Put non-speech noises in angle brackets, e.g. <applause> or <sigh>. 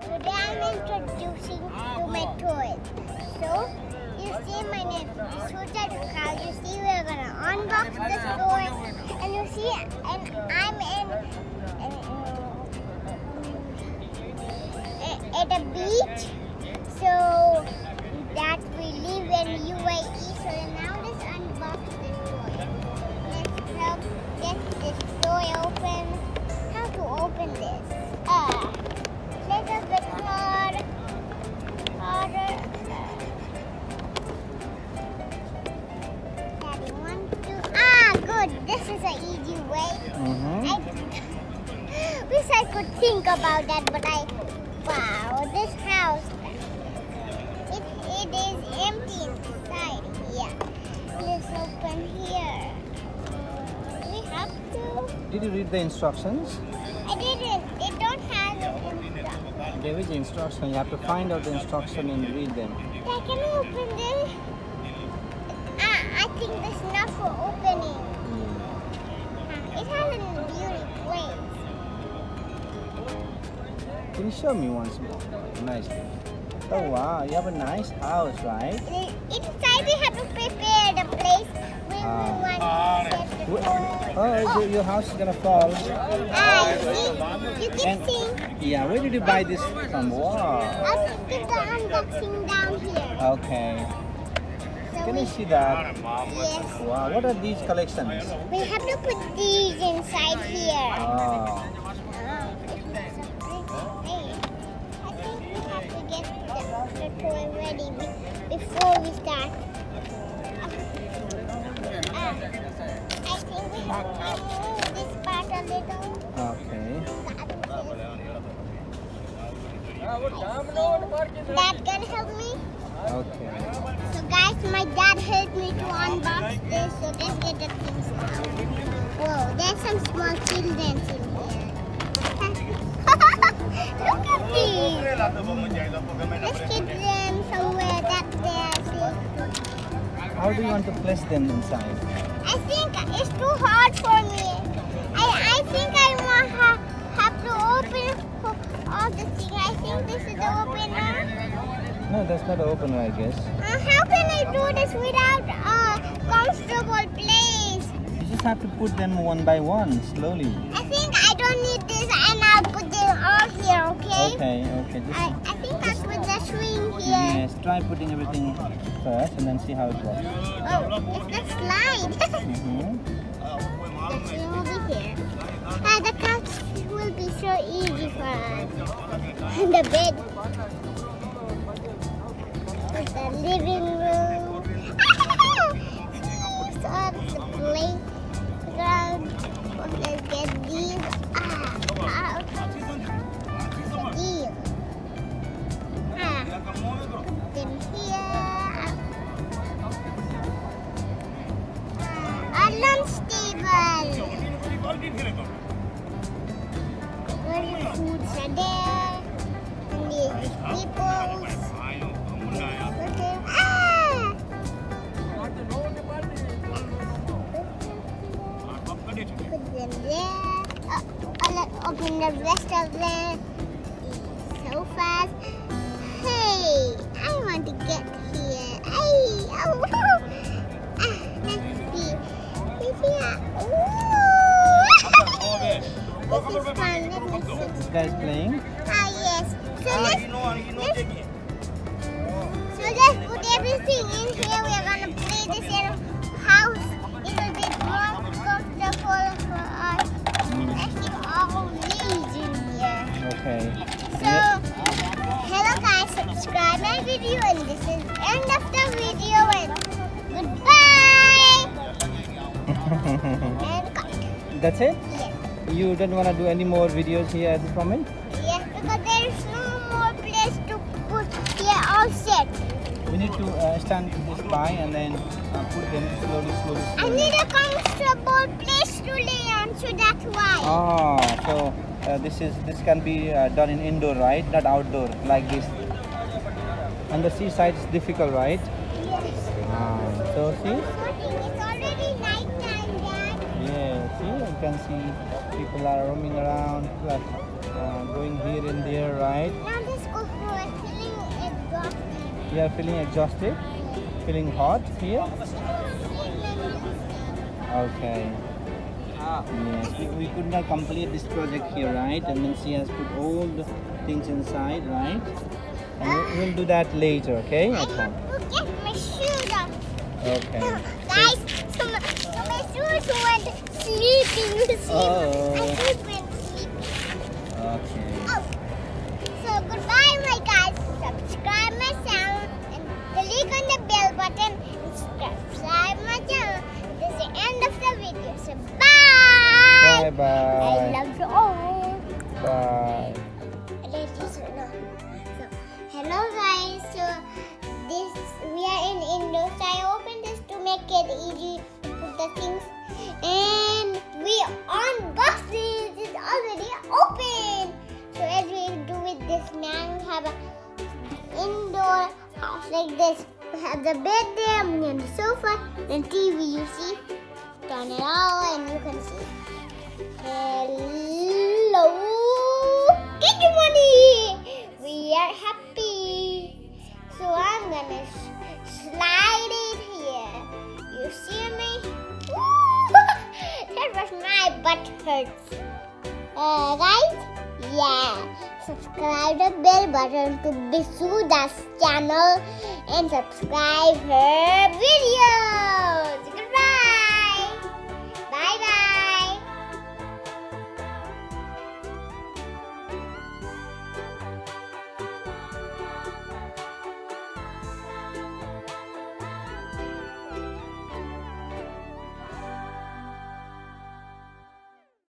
Today I'm introducing to my toys. So, you see my name is Suja Kal. You see we're gonna unbox this toy. And you see, and I'm in, in, in at a beach. I could think about that, but I. Wow, this house. It, it is empty inside here. Let's open here. We have to. Did you read the instructions? I didn't. It don't have inside. There is the instruction. You have to find out the instruction and read them. I can open this. Ah, I think this is not for opening. Can you show me once more? Nicely. Oh wow, you have a nice house, right? And Inside we have to prepare the place where Ah. we want to set the Wh- Oh, your, your house is gonna fall. Ah, you see, you can And- see. Yeah, where did you buy this from? Wow. I'll put the unboxing down here. Okay. So Can we, you see that? yes, Wow, what are these collections? we have to put these inside here. Oh, the ready be- before we start. Ah, I think we have to move this part a little. okay. Dad can help me. Okay. So guys, my dad helped me to unbox this. So let's get the things out. Whoa, there's some small children in here. Look at these. Let's keep them somewhere that they are safe. How do you want to place them inside? I think it's too hard for me. I, I think I want ha, have to open all the things. I think this is the opener. No, that's not an opener, I guess. Uh, how can I do this without a comfortable place? You just have to put them one by one, slowly. I think I don't need this and I'll put them all here, okay? Okay. Just, I, I think I'll put the swing here. yes, try putting everything first and then see how it works. Oh, it's the slide. <laughs> Mm-hmm. the swing will be here. Ah, the couch will be so easy for us. And <laughs> the bed. And the living room. that's the playground. A lunch table. Where the foods are there. These! Put them there. Uh, uh, let's open the rest of them. These sofas. Hey, I want to get me see. This guy is playing. Ah, yes. So let's, let's, so let's put everything in here. We're gonna play this in a house. It will be more comfortable for us. Let's keep all these in here. Okay. So, hello guys, subscribe my video and this is end of the video and goodbye. <laughs> And cut. That's it? You don't want to do any more videos here at this moment? Yes, because there is no more place to put here all set. We need to uh, stand this by and then uh, put them slowly, slowly, I need a comfortable place to lay on, so that's why. Oh, so uh, this is this can be uh, done in indoor, right? Not outdoor, like this. And the seaside is difficult, right? Yes. Ah, so see, can see people are roaming around, like, uh, going here and there, right? Now the You are feeling exhausted? Feeling hot here? Okay. Yes, we, we could not complete this project here, right? And then she has put all the things inside, right? And we- we'll do that later, okay? I have to get my shoes on. Okay. <laughs> Guys, so my, so my shoes went sleeping. Sleep. Oh. I sleep went sleeping. Okay. Oh. So goodbye, my guys. Subscribe my channel and click on the bell button and subscribe my channel. This is the end of the video. So bye. Bye bye. I love you all. Bye. Let's just no. So, hello guys. So this we are in Indo. So I opened this to make it easy to put the things. Like this. We have the bed there, and the sofa, and TV. You see, turn it all, and you can see. Hello, Kitty Money! We are happy. So I'm gonna slide it here. You see me? <laughs> That was my butt hurts. Uh, guys, yeah, subscribe the bell button to Bisuza's channel and subscribe her video.